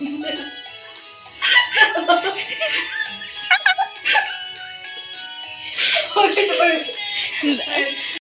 oh, Wait, wait.